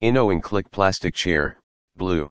Innoing click plastic chair, blue.